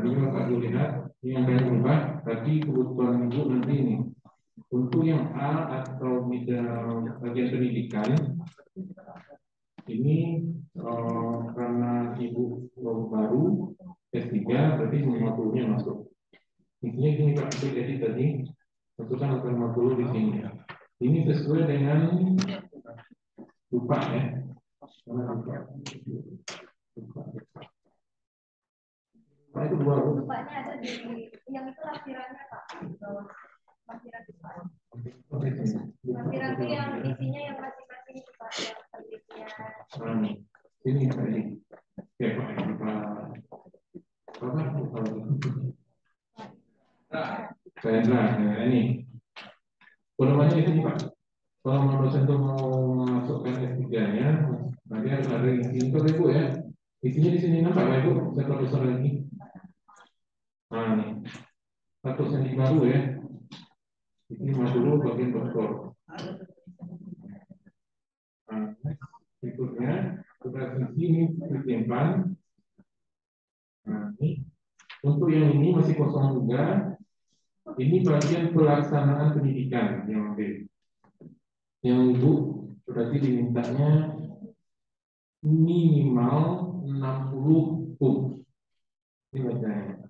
Ini Bapak dulu lihat, ini yang kalian ubah, tapi kebutuhan Ibu nanti ini. Untuk yang A atau bagian pendidikan, ini uh, karena Ibu baru S3, berarti 50-nya masuk. Intinya gini Pak, jadi tadi, masukkan 50 di sini. Ini sesuai dengan lupa ya. Nah, itu dua. Lupanya ada di yang itu lampirannya Pak. Lampiran itu Pak. Lampiran itu yang isinya yang masing-masing itu Pak. Yang penelitian. Nah, ini Pak ini. Ya Pak, Pak. Apa? Saya nah, ini. Volume ini Pak. Kalau mau dosen itu mau masukkan S3-nya, nanti harus ada itu Ibu ya. Isinya di sini nampak ya Ibu, saya profesor lagi. Nah, ini. Satu senti baru ya. Ini masuk dulu bagian doktor. Nah, berikutnya, kita sini disimpan. Nah, ini. Untuk yang ini masih kosong juga. Ini bagian pelaksanaan pendidikan yang oke yang ibu berarti dimintanya minimal 60 pum. Ini bacanya.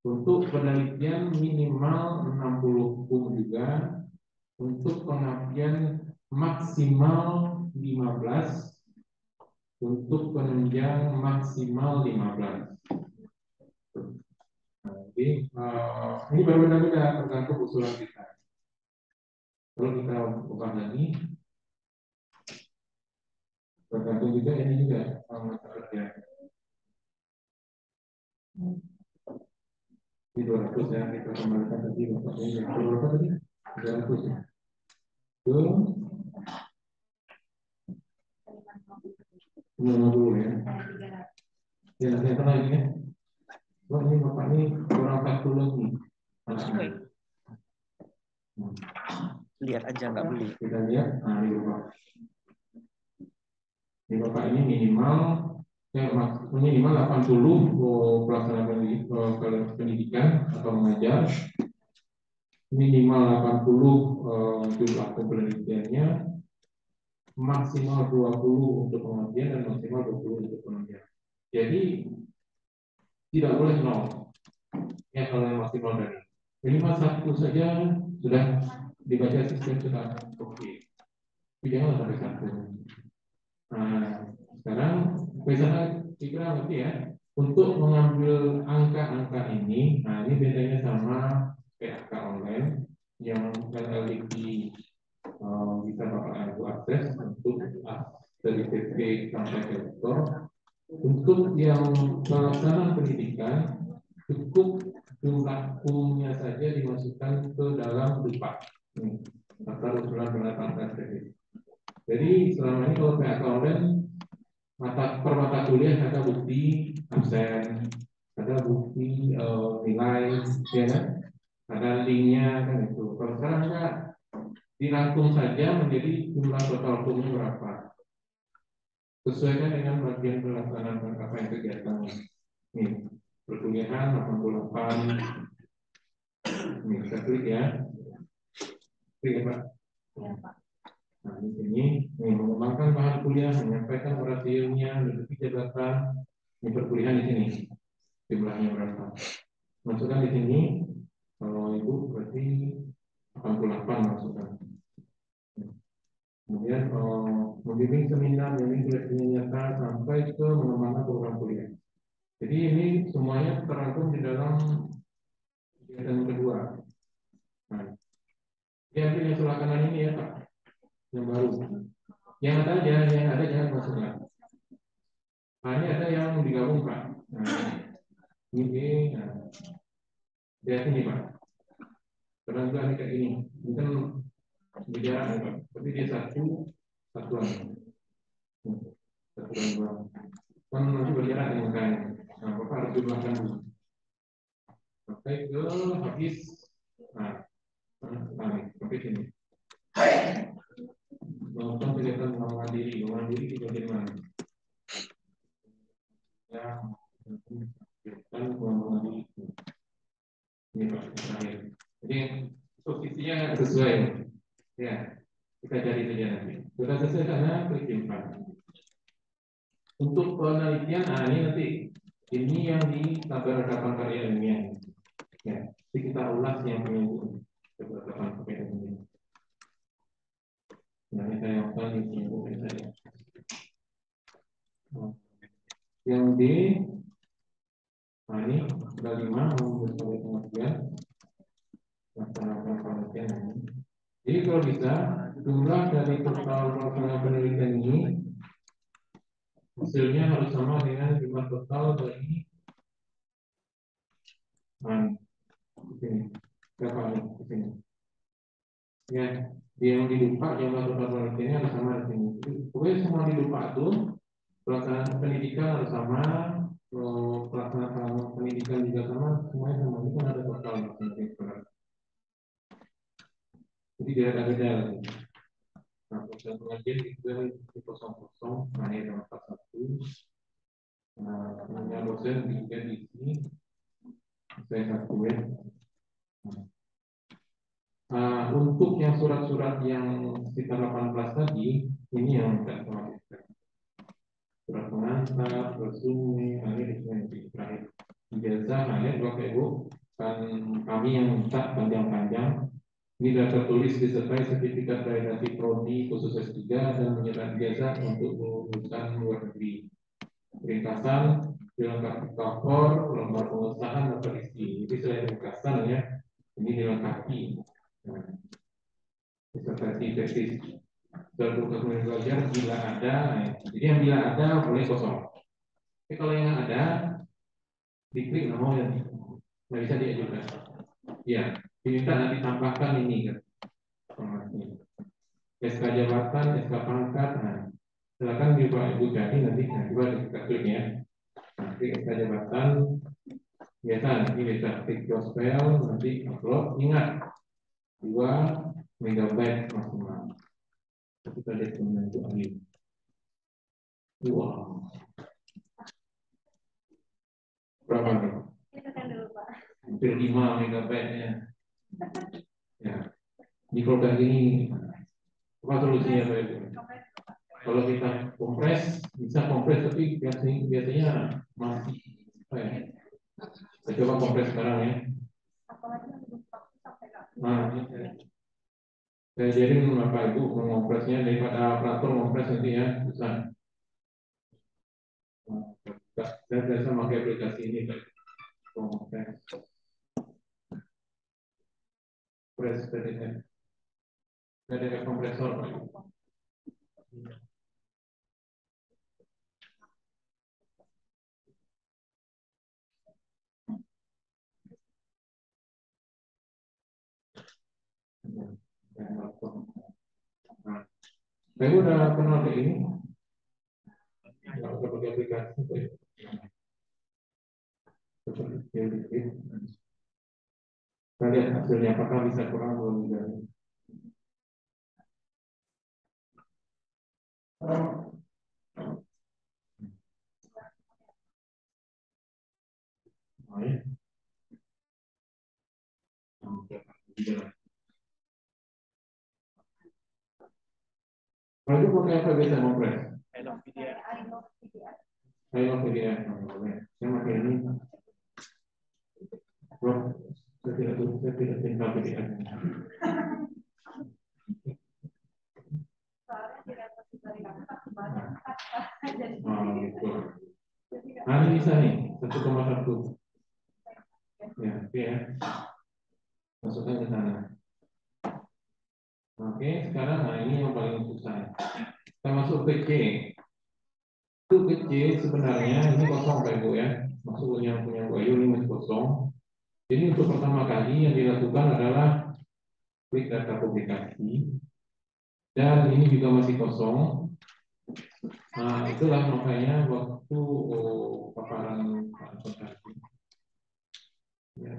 Untuk penelitian minimal 60 pum juga. Untuk pengabdian maksimal 15. Untuk penunjang maksimal 15. Nah, jadi, uh, ini berbeda-beda tergantung usulan kita. Kalau kita ubah lagi, tergantung juga ini juga mata kerja. Di 200 ya, kita kembalikan tadi Bapak ini. Berapa tadi? 200 ya. Ke 50 ya. Ya, yang lagi ya. Wah, ini Bapak ini kurang 40 lagi. Anaknya. Hmm lihat aja nggak beli kita lihat nah ini bapak ini bapak ini minimal ya minimal 80 oh, pelaksanaan oh, pendidikan atau mengajar minimal 80 uh, jumlah penelitiannya maksimal 20 untuk pengajian dan maksimal 20 untuk pengajian jadi tidak boleh nol ya kalau yang maksimal dari minimal satu saja sudah dibaca sistem sudah oke. Okay. Jangan sampai satu. Nah, sekarang misalnya kita ngerti ya, untuk mengambil angka-angka ini, nah ini bedanya sama PHK online yang LLDP uh, bisa Bapak Ibu akses untuk dari PP sampai ke dokter. Untuk yang pelaksanaan pendidikan cukup jumlah umumnya saja dimasukkan ke dalam lupa atau usulan penetapan kredit. Jadi selama ini kalau PHK online mata per mata kuliah ada bukti absen, ada bukti uh, nilai, ya kan? Ada linknya kan itu. Kalau sekarang enggak dirangkum saja menjadi jumlah total hukumnya berapa. Sesuaikan dengan bagian pelaksanaan apa yang kegiatan ini. Perkuliahan 88. Ini kita klik ya. Oke, Pak. Ya, Pak. Nah, di sini ini mengembangkan bahan kuliah, menyampaikan orasionya, menduduki jabatan, ini perkuliahan di sini. Jumlahnya berapa? Masukkan di sini, kalau Ibu berarti 88 masukkan. Kemudian oh, membimbing seminar, membimbing kuliah nyata sampai ke mengembangkan program kuliah. Jadi ini semuanya terangkum di dalam kegiatan kedua. Nah, Ya, yang sebelah ini ya Pak, yang baru. Yang ada aja, yang ada jangan masukkan. Nah, ini ada yang digabung Pak. Nah, ini, nah. Lihat ini Pak. Karena juga kayak gini. Ini berjarak ya Pak. Tapi dia satu, satuan. Satuan dua. Kan nanti berjarak dengan kain. Nah, Bapak harus jumlahkan dulu. Sampai ke habis. Nah, Oke sini. Melakukan kegiatan mengamankan diri, mengamankan diri di bagian mana? Ya, kan mengenai ini Pak terakhir. Jadi posisinya sesuai. Ya, kita cari saja nanti. Sudah sana, klik simpan. Untuk penelitian, nah ini nanti ini yang di tabel rekapan karya ilmiah. Ya, jadi kita ulas yang punya tabel rekapan karya ilmiah. Nah, ini saya akan di sini saya. Yang D Nah ini sudah lima membuat pengertian? Melaksanakan penelitian ini. Jadi kalau bisa jumlah dari total pelaksanaan penelitian ini hasilnya harus sama dengan jumlah total dari nah, di nih di sini. Ya yang dilupa jumlah total penelitiannya harus sama di sini. Pokoknya semua dilupa itu pelaksanaan pendidikan harus sama pelaksanaan pendidikan juga sama semuanya sama. Ini kan ada total jadi tidak ada beda. Nah proses pengajian itu dari kosong kosong nah ini ada empat satu. Nah punya dosen di sini. Saya satu ya Nah, untuk yang surat-surat yang sekitar 18 tadi, ini yang tidak otomatis surat pengantar, resume, akhir itu terakhir. Ijazah, akhir Bapak Ibu, kan kami yang minta panjang-panjang. Ini sudah tertulis disertai sertifikat validasi prodi khusus S3 dan menyerah ijazah untuk lulusan luar negeri. Ringkasan dilengkapi cover, lembar pengesahan atau isi. Jadi selain ringkasan ya, ini dilengkapi. Disertasi tesis kemudian belajar bila ada, jadi yang bila ada boleh kosong. Tapi kalau yang ada, diklik nama yang nggak bisa diajukan. Ya, diminta nanti tambahkan ini kan. SK jabatan, SK pangkat, nah silakan juga ibu jadi nanti nah, coba kita klik ya. Nanti SK jabatan, biasa nanti bisa klik gospel, nanti upload. Ingat, 2 megabyte maksimal ketika dia membantu angin. Wow. Berapa nih? Hampir 5 megabyte ya. Ya. Di produk ini apa solusinya Pak? Kalau kita kompres, bisa kompres tapi biasanya, biasanya masih apa ya? Kita coba kompres sekarang ya. Nah, ya. Saya jadi Bapak Ibu mengompresnya daripada operator ngompres nanti ya susah. Saya biasa pakai aplikasi ini Pak. Kompres. Kompres PDF. PDF kompresor Pak. Saya udah pernah kayak ini. Nggak pakai aplikasi. Kita lihat hasilnya apakah bisa kurang atau tidak. Oh, ya. Kalau itu pakai apa biasa ngopres? I love dia. Saya pakai ini. Bro, saya tidak saya tidak cinta PDF. Oh, gitu. Nah, ini bisa nih, 1,1. Ya, oke ya. Masukkan ke sana. Oke, sekarang nah ini yang paling susah. Kita masuk ke C. Itu ke C sebenarnya ini kosong Pak Ibu ya. Yang punya Bu Ayu ini masih kosong. Jadi untuk pertama kali yang dilakukan adalah klik data publikasi. Dan ini juga masih kosong. Nah, itulah makanya waktu oh, paparan konsultasi. Ya.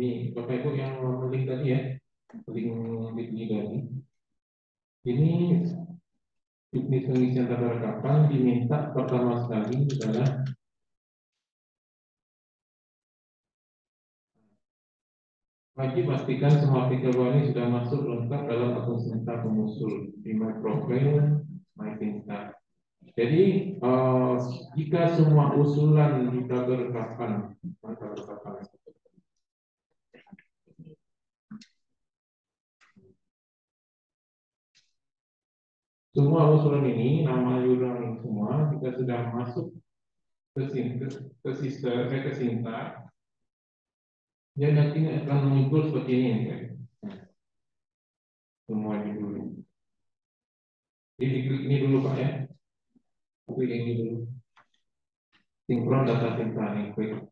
Ini Bapak Ibu yang link tadi ya, link tadi. Ini Juknis pengisian tata rekapan diminta pertama sekali adalah Wajib pastikan semua fitur ini sudah masuk lengkap dalam akun Sinta pengusul di My Profile, My. Jadi uh, jika semua usulan kita berkapan, maka berkapan. Semua usulan ini nama usulan semua jika sudah masuk ke, ke, ke sistem, ke Sinta, dia nanti akan muncul seperti ini ya. Semua di dulu. Jadi klik ini dulu Pak ya. Klik ini dulu. Sinkron data sinkronik klik.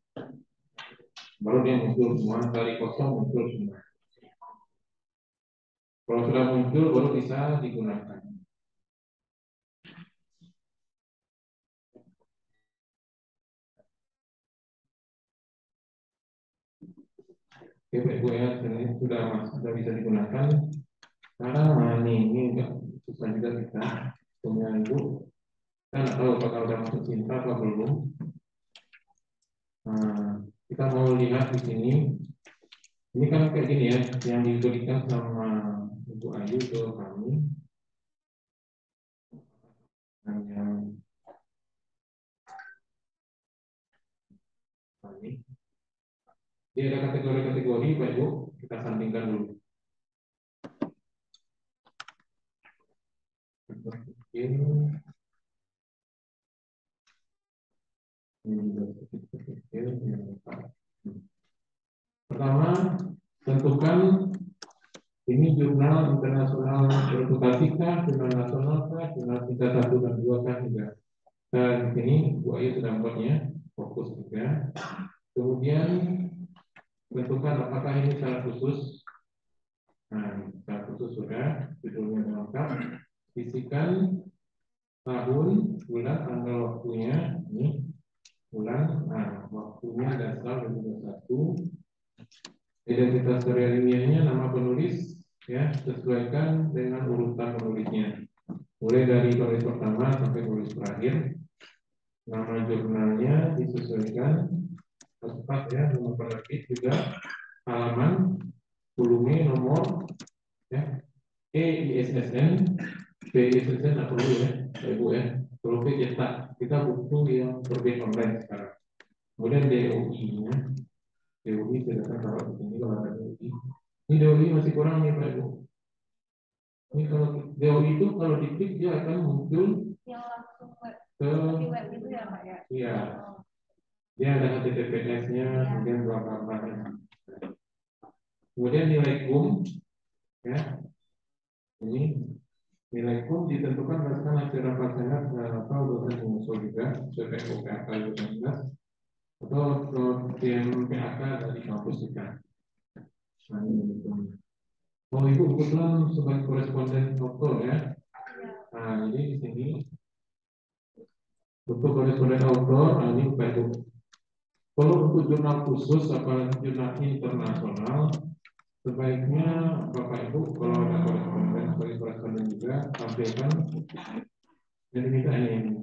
Baru dia muncul semua, kali kosong muncul semua. Kalau sudah muncul baru bisa digunakan. Oke, Pak Ibu ya, ini sudah sudah bisa digunakan. Sekarang ini ini enggak susah juga kita punya Ibu. Kita nggak tahu apakah sudah masuk cinta atau belum. Nah, kita mau lihat di sini. Ini kan kayak gini ya, yang diberikan sama Ibu Ayu ke kami. Hanya kami. Jadi ada kategori-kategori, Pak Ibu, kita sandingkan dulu. Pertama, tentukan ini jurnal internasional reputasi kah, jurnal nasional kah, jurnal tingkat satu dan dua kah juga. Dan di sini Bu Ayu sudah membuatnya fokus juga. Kemudian tentukan apakah ini secara khusus. Nah, secara khusus sudah, judulnya lengkap. Isikan tahun, bulan, tanggal waktunya, ini bulan, nah waktunya dasar 2021. Identitas kerealiniannya, nama penulis, ya sesuaikan dengan urutan penulisnya. Mulai dari penulis pertama sampai penulis terakhir. Nama jurnalnya disesuaikan tempat ya nomor penerbit juga. Halaman volume nomor ya. E ISSN B ISSN apa dulu ya Ibu ya. Kalau cetak kita butuh yang terbit online sekarang. Kemudian DOI nya. DOI silakan taruh di sini kalau ada DOI ini DOI masih kurang nih Pak Ibu. Ini kalau DOI itu kalau diklik dia akan muncul yang langsung ke di web itu ya Pak ya? iya. Oh, dia ada HTTPS-nya, kemudian bla bla bla. Kemudian nilai kum, ya, ini nilai kum ditentukan berdasarkan acara pelajaran atau dosen pengusul juga, sesuai POPAK 2019 atau tim PAK dari kampus juga. Nah, ini. Oh, Ibu kebetulan sebagai koresponden dokter ya. Nah, jadi di sini untuk koresponden outdoor, nah ini Pak Ibu kalau untuk jurnal khusus, apalagi jurnal internasional, sebaiknya Bapak Ibu kalau ada koresponden, sebagai koresponden juga, tampilkan yang diminta ini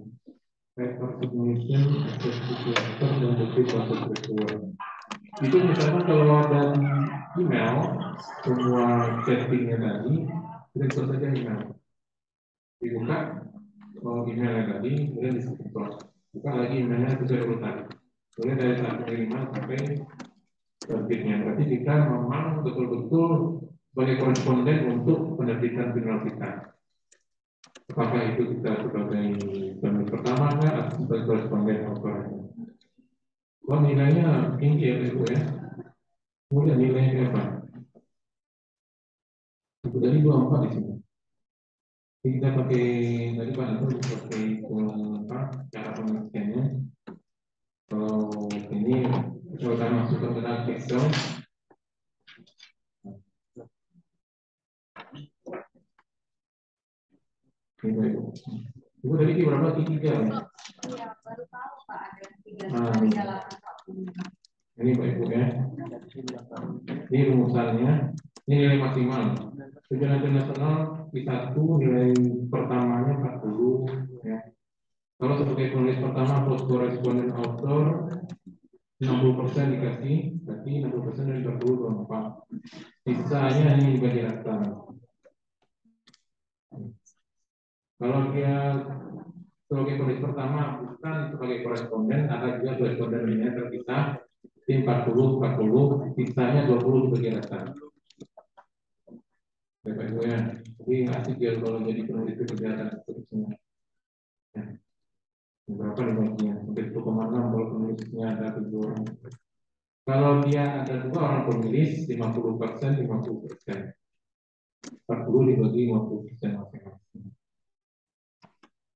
paper submission, access dan bukti proses. Itu misalkan kalau ada email, semua chattingnya tadi, kita saja email. Dibuka, oh emailnya tadi, kemudian di. Buka lagi emailnya sesuai urutan mulai dari saat pengiriman sampai terbitnya. Berarti kita memang betul-betul sebagai koresponden untuk penerbitan jurnal kita. Apakah itu kita sebagai penulis pertama atau sebagai koresponden author? Oh nilainya tinggi ya Ibu ya. Kemudian nilainya apa? Tadi dua empat di sini. Jadi kita pakai tadi Pak itu pakai Excel Ibu, tadi berapa tiga ya? Iya, baru tahu Pak ada tiga Ah. Ini Pak Ibu ya. Ini rumusannya. Ini nilai maksimal. Tujuan internasional di satu nilai pertamanya 40. 40 ya. Kalau sebagai penulis pertama post correspondent author 60% dikasih, berarti 60% dari 40 24. Sisanya ini dibagi rata. Kalau dia sebagai penulis pertama bukan sebagai koresponden, ada juga koresponden lainnya terpisah tim 40 40, sisanya 20 dibagi rata. Bapak Ibu ya, jadi nggak ya kalau jadi penulis kegiatan seterusnya. Ya. Berapa dibaginya? Mungkin 1,6 kalau penulisnya ada tujuh orang. Kalau dia ada dua orang penulis, 50 persen, 50 persen. 40 dibagi 50 persen masing-masing.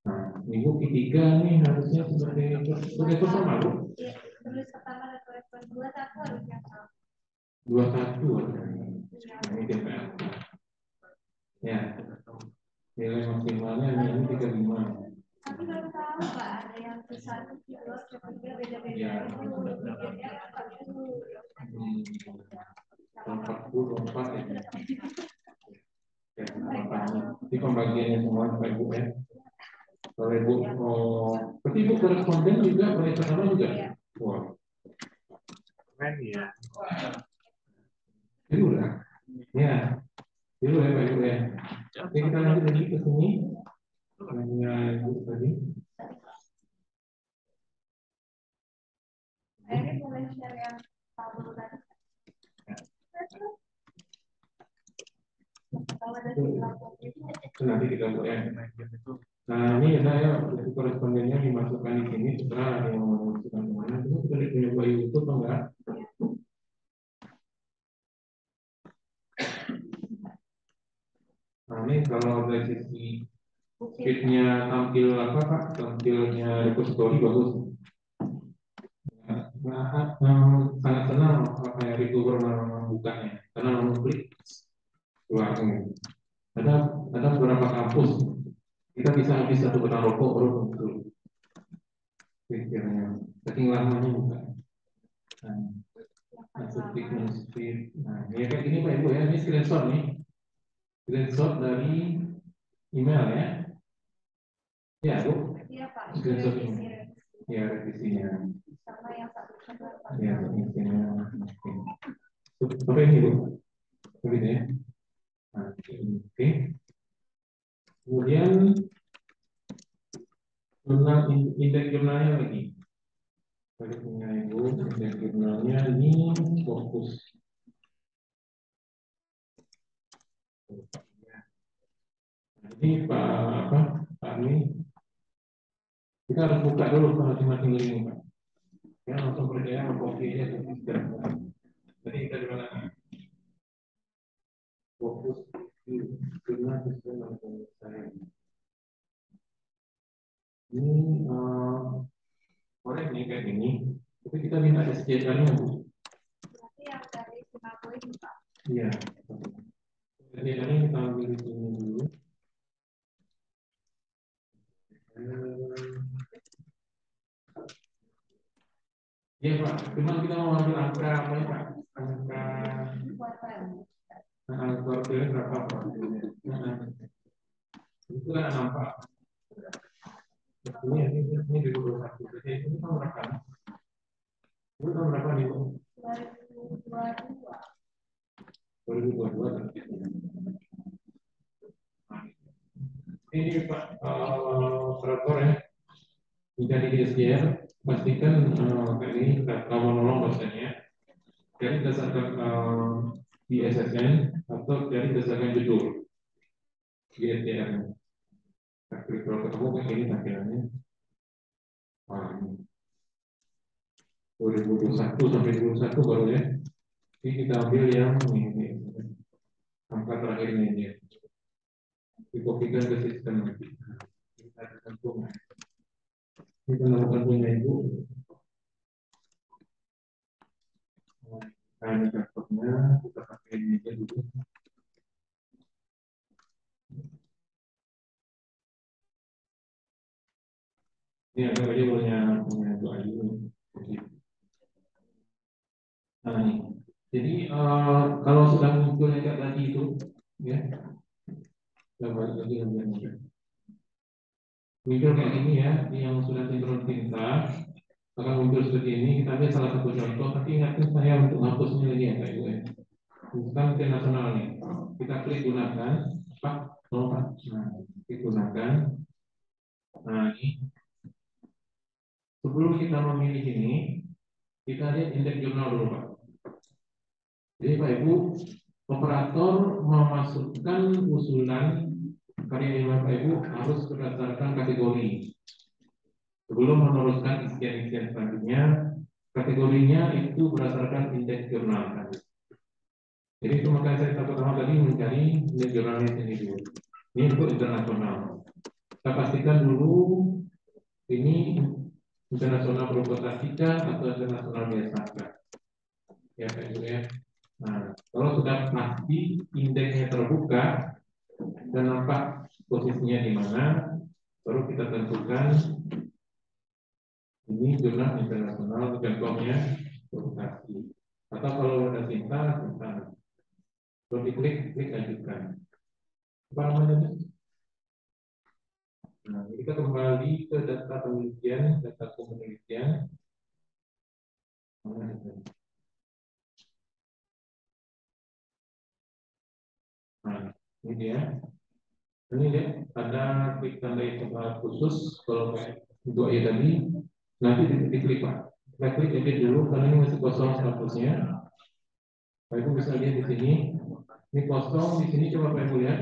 Nah, minggu ketiga nih harusnya sebagai sebagai pertama bu. Iya, tulis pertama dan respon dua satu harusnya sama. Dua satu. Iya. Nah, ini TPL. Ya. Nilai maksimalnya ini tiga lima. Tapi belum tahu Pak, ada yang satu kilo, ketiga beda-beda. Iya. Itu dulu? Hmm. Empat puluh empat ya. Ya. Ini pembagiannya semua Pak Ibu ya. Kalau Ibu oh, berarti Ibu koresponden juga boleh pertama juga. Wah, Keren ya. itu udah. Ya, itu ya Pak Ibu ya. Oke kita lanjut lagi ke sini. Hanya tadi. Ini boleh share yang tabel tadi. Nanti buat ya. Nah ini ya buku korespondennya dimasukkan di sini setelah ada yang mau masukkan ke mana. Itu punya buat YouTube atau enggak? Nah ini kalau dari sisi feednya tampil apa pak? Tampilnya repository bagus. Nah, sangat senang apa ya Rico membukanya karena langsung klik keluar ini. Ada ada beberapa kampus kita bisa habis satu batang rokok baru muncul pikirannya. Saking lamanya buka. Nah. Nah, ya kayak gini pak ibu ya ini screenshot nih. Screenshot dari email ya. Ya bu, Iya Pak, itu Screenshot revisi ini. revisi. ya revisinya. sama yang satu kedua Ya, revisinya. Oke. Ini bu. Begitu ya. Nah, Oke. Kemudian jurnal indeks jurnalnya lagi. Tadi punya ibu indeks jurnalnya ini fokus. Nah, ini Pak apa Pak ini kita harus buka dulu ke masing-masing link Pak. Ya langsung percaya kopinya tidak. Jadi kita di mana? Fokus di jurnal sistem saya. Ini eh, orang ini kayak gini, tapi kita minta SJK-nya bu. berarti yang dari Singapura ini Pak Iya. SJK-nya kita ambil di sini dulu. Iya Pak, cuma kita mau ambil angka apa ya Pak? Angka kuartal angka kuartalnya berapa Pak? Nah, itu kan nampak. Ini ini ini di dua satu. Jadi ini tahun berapa? Ini tahun berapa nih Bu? 2022 2022 kan? Ini Pak operator ya. Jika di DSJR, pastikan eh, kayak ini kita menolong bahasanya. Jadi berdasarkan eh, di SSN atau dari berdasarkan judul di SJR. Nah, kalau ketemu kayak gini tampilannya. Wah, ini. 2021 sampai 2021 baru ya. Ini kita ambil yang ini, ini. angka terakhirnya ini. Dikopikan ke sistem nanti. Kita tentukan. Kita lakukan punya ibu. Nah, ini laptopnya kita pakai ini aja dulu. Ini agak aja punya punya ibu. Nah, ini. Jadi eh, kalau sudah muncul yang tadi itu, ya, kita balik lagi yang muncul kayak gini ya, ini yang sudah sinkron tinta akan muncul seperti ini. Kita lihat salah satu contoh, tapi ingatkan saya untuk hapusnya lagi ya Pak Ibu ya. Bukan internasional nih. Kita klik gunakan, Pak, Pak. Nah, klik gunakan. Nah, ini. Sebelum kita memilih ini, kita lihat indeks jurnal dulu Pak. Jadi Pak Ibu, operator memasukkan usulan karya ilmu Bapak Ibu harus berdasarkan kategori. Sebelum meneruskan isian-isian selanjutnya, kategorinya itu berdasarkan indeks jurnal Jadi itu makanya saya pertama tadi mencari indeks jurnalnya sendiri. Ini untuk internasional. Kita pastikan dulu ini internasional beroperasikan atau internasional biasa. Ya, Pak Ibu ya. Nah, kalau sudah pasti indeksnya terbuka, dan nampak posisinya di mana, baru kita tentukan ini jurnal internasional contohnya publikasi. Atau kalau ada cinta, cinta. Kalau diklik, klik ajukan. Apa namanya? Nah, kita kembali ke data penelitian, data penelitian. Nah, ini dia ini ya ada klik tanda tempat khusus kalau kayak untuk ya tadi nanti diklik pak kita klik edit dulu karena ini masih kosong statusnya. Pak Ibu bisa lihat di sini. Ini kosong di sini coba Pak Ibu lihat.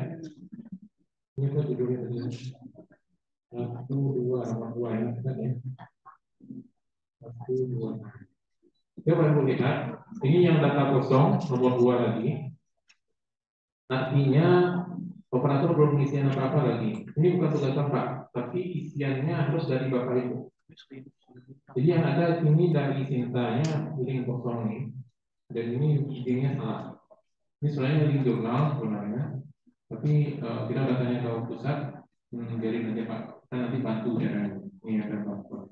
Ini kok judulnya tadi? Satu dua nomor dua ya kan ya. Satu dua. Coba Ibu lihat. Ini yang data kosong nomor dua lagi Artinya operator belum isian apa-apa lagi. Ini bukan tugas Bapak, tapi isiannya harus dari Bapak Ibu. Jadi yang ada ini dari cintanya link kosong nih. Dan ini linknya salah. Ini sebenarnya link jurnal sebenarnya. Tapi uh, kita datanya ke pusat, hmm, jadi nanti Pak, kita nanti bantu ya. Ini ada Bapak.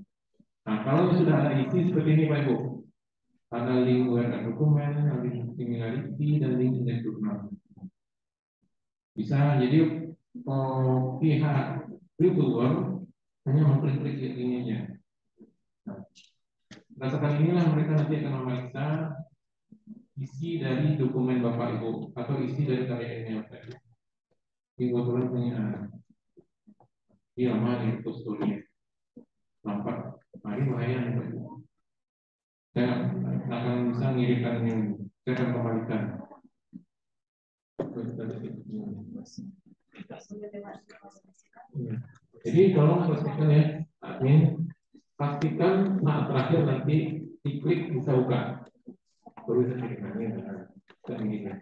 Nah, kalau sudah ada isi seperti ini Pak Ibu, ada link URL dokumen, link similarity, dan link jurnal. Bisa jadi oh, pihak reviewer hanya mengklik-klik ininya. Nah, berdasarkan inilah mereka nanti akan memeriksa isi dari dokumen Bapak Ibu atau isi dari karya ini Bapak Ibu. Ini kebetulan punya Iya, mari posturnya. Nampak, mari lumayan Bapak Ibu. Saya akan bisa mengirimkan ini. Saya akan kembalikan. Jadi tolong pastikan ya, admin pastikan saat terakhir nanti diklik bisa buka. Baru bisa.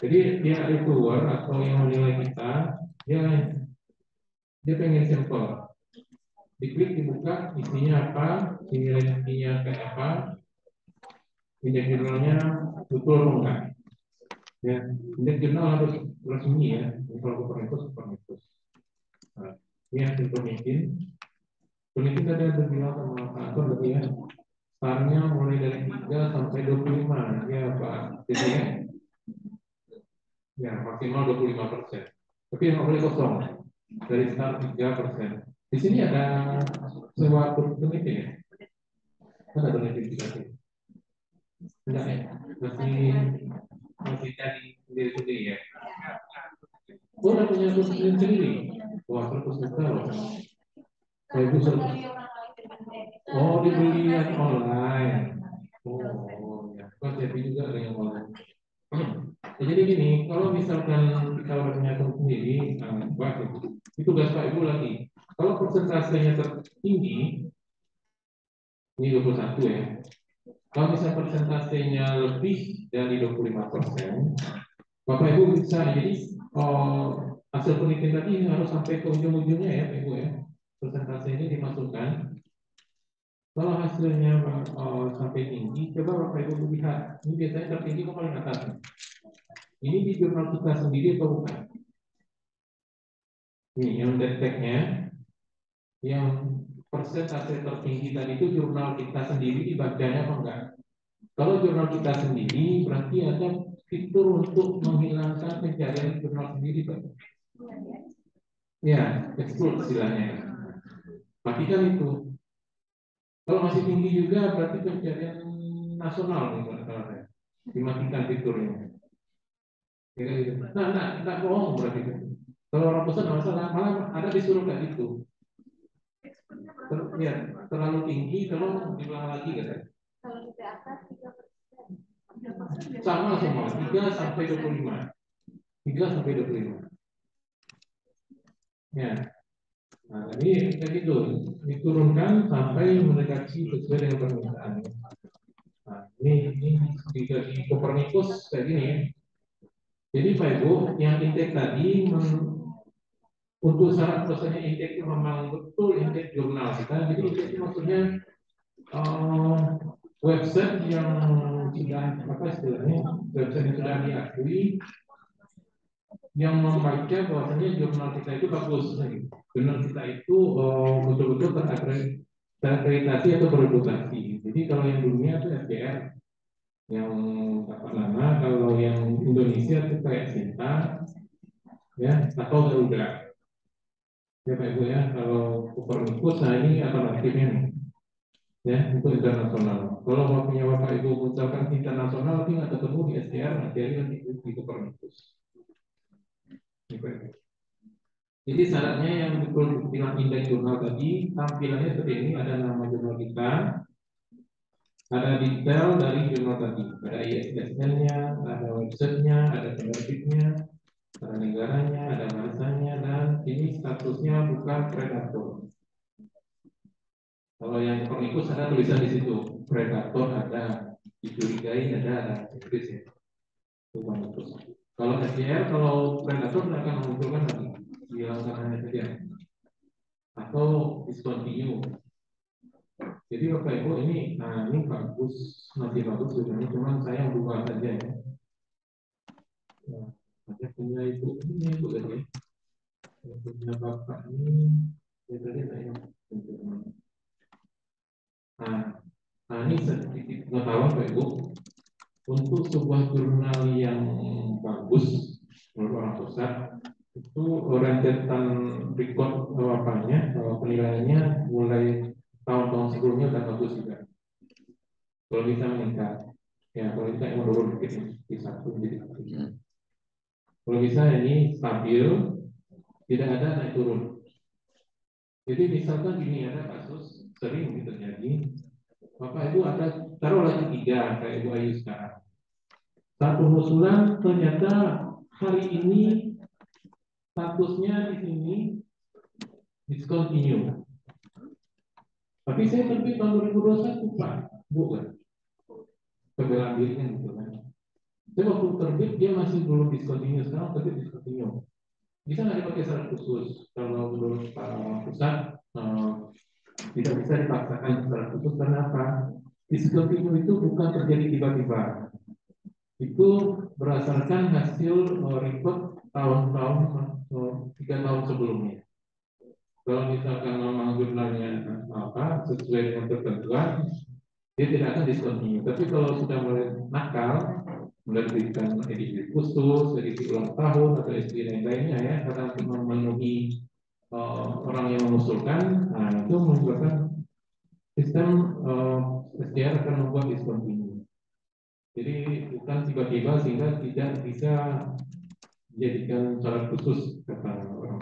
Jadi dia reviewer atau yang menilai kita, dia dia pengen sampel. Diklik dibuka, isinya apa, nilai isinya kayak apa, indeks jurnalnya betul atau enggak. Ya, indeks jurnal harus resmi ya, kalau Kopernikus Kopernikus. Nah, ini hasil pemimpin. Pemimpin tadi ada bilang sama Pak Anton tadi ya, startnya mulai dari 3 sampai 25 ya Pak jadi ya. Ya, maksimal 25 persen. Tapi yang boleh kosong dari start 3 persen. Di sini ada sewa pemimpin ya? Ada pemimpin juga sih. Enggak ya? Masih masih cari sendiri ya. Udah punya sendiri sendiri. Wah, terus juta. Saya bisa. Oh, dibeli online. Oh, ya. Kok jadi juga ada yang online. Ya, jadi gini, kalau misalkan kita punya akun sendiri, nah, itu tugas Pak Ibu lagi. Kalau persentasenya tertinggi, ini 21 ya, kalau misalnya persentasenya lebih dari 25 persen, Bapak Ibu bisa jadi oh, hasil penelitian tadi ini harus sampai ke ujung-ujungnya ya, Pak Ibu ya. Persentase ini dimasukkan. Kalau hasilnya oh, sampai tinggi, coba Bapak Ibu lihat. Ini biasanya tertinggi ke paling atas. Ini di jurnal kita sendiri atau bukan? Ini yang deteknya, yang persentase tertinggi tadi itu jurnal kita sendiri dibacanya apa enggak? Kalau jurnal kita sendiri berarti ada fitur untuk menghilangkan pencarian jurnal sendiri, Pak. Ya, exclude istilahnya. matikan itu. Kalau masih tinggi juga berarti pencarian nasional nih saya. Dimatikan fiturnya. Ya, gitu. Nah, nah, nah, bohong berarti. Kalau orang nggak masalah, malah ada disuruh kayak gitu. Ter, ya, terlalu tinggi, kalau diulang lagi katanya. Kalau di atas tiga persen. Sama semua, 3 sampai 25. 3 sampai 25. Ya. Nah, ini kayak gitu, diturunkan sampai mendekati sesuai dengan permintaan. Nah, ini, ini di, di Copernicus kayak gini ya. Jadi Pak Ibu, yang intake tadi men- untuk syarat pesannya intake itu memang betul intake jurnal kita. Jadi intake itu maksudnya eh, website yang sudah apa istilahnya website yang sudah diakui yang membaca bahwasanya jurnal kita itu bagus. Jurnal kita itu eh, betul-betul terakre- terakreditasi atau bereputasi jadi kalau yang dunia itu FPR yang dapat nama kalau yang Indonesia itu kayak Sinta ya atau Garuda ya Pak Ibu ya kalau Copernicus nah ini alternatifnya nih? Ya untuk internasional. Kalau mau punya bapak ibu misalkan internasional tapi nggak ketemu di SDR nanti nanti di ya. Jadi syaratnya yang bilang indeks jurnal tadi tampilannya seperti ini. Ada nama jurnal kita, ada detail dari jurnal tadi, ada ISBN-nya, ada websitenya, ada penerbitnya, ada negaranya, ada bahasanya, dan ini statusnya bukan predator. Kalau yang Copernicus ada tulisan di situ, predator ada, dicurigai ada, ada ya. Copernicus. Kalau SDR, kalau predator akan memunculkan lagi, dihilangkan hanya saja. Atau discontinue. Jadi Bapak Ibu ini, nah ini bagus, masih bagus sebenarnya, cuman saya buka saja ya. Saya punya ibu ini ibu tadi. Saya punya bapak ini, ya tadi saya. Nah, nah ini sedikit pengetahuan Pak Ibu. Untuk sebuah jurnal yang bagus menurut orang pusat itu rentetan record apanya penilaiannya mulai tahun-tahun sebelumnya udah bagus juga. Kalau bisa meningkat, ya kalau bisa yang menurun dikit di satu jadi tiga. Kalau bisa ini stabil, tidak ada naik turun. Jadi misalkan gini ada kasus sering terjadi. Bapak Ibu ada taruh lagi tiga kayak Ibu Ayu sekarang. Satu pengusulan ternyata hari ini statusnya di sini discontinue. Tapi saya terbit tahun 2021 Pak, bukan? Pembelaan dirinya gitu Saya waktu terbit dia masih belum discontinue, sekarang terbit discontinue. Bisa nggak dipakai syarat khusus? Kalau menurut Pak Pusat, eh, tidak bisa dipaksakan secara khusus karena apa? Discontinue itu bukan terjadi tiba-tiba. Itu berdasarkan hasil uh, report tahun-tahun uh, tiga tahun sebelumnya. Kalau misalkan memang jurnalnya apa sesuai dengan ketentuan, dia tidak akan discontinue. Tapi kalau sudah mulai nakal, menerbitkan edisi khusus, edisi ulang tahun atau edisi lain-lainnya ya, karena memenuhi uh, orang yang mengusulkan, nah itu menyebabkan sistem uh, SDR akan membuat discontinue. Jadi bukan tiba-tiba sehingga tidak bisa dijadikan syarat khusus kata